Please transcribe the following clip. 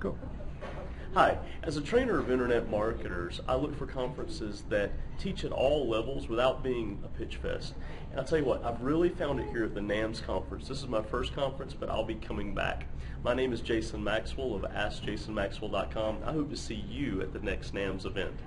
Go. Hi, as a trainer of internet marketers, I look for conferences that teach at all levels without being a pitch fest. And I'll tell you what, I've really found it here at the NAMS conference. This is my first conference, but I'll be coming back. My name is Jason Maxwell of AskJasonMaxwell.com. I hope to see you at the next NAMS event.